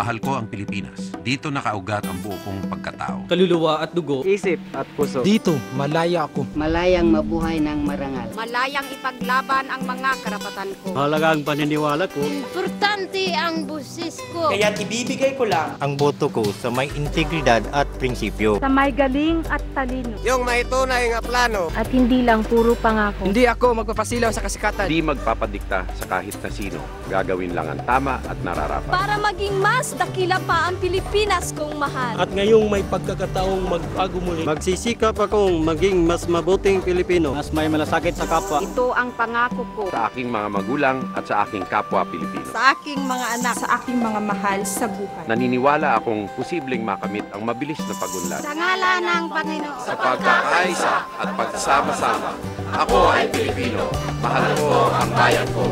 Mahal ko ang Pilipinas. Dito nakaugat ang buo kong pagkatao. kaluluwa at dugo. isip at puso. Dito, malaya ako. Malayang mabuhay ng marangal. Malayang ipaglaban ang mga karapatan ko. Halagang paniniwala ko. Importante ang busis ko. Kaya't ibibigay ko lang ang boto ko sa may integridad at prinsipyo. sa may galing at talino. Yung may tunay nga plano. At hindi lang puro pangako. Hindi ako magpapasilaw sa kasikatan. Di magpapadikta sa kahit na sino. Gagawin lang ang tama at nararapat. Para maging mas dakila pa ang Pilipinas kong mahal. At ngayong may pagkakataong magbago muli. Magsisikap akong maging mas mabuting Pilipino. Mas may malasakit sa kapwa. Ito ang pangako ko. Sa aking mga magulang at sa aking kapwa Pilipino. Sa aking mga anak. Sa aking mga mahal sa buhay. Naniniwala akong posibleng makamit ang mabilis na pagunlad. Sa ngalan ng Panginoon. Sa pagkakaisa at pagsama-sama, ako ay Pilipino. Mahal ko ang bayan ko.